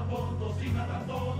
alma potosina, tan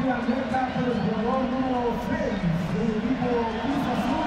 Aquí alerta por el jugador número 6 del equipo Cruz Azul.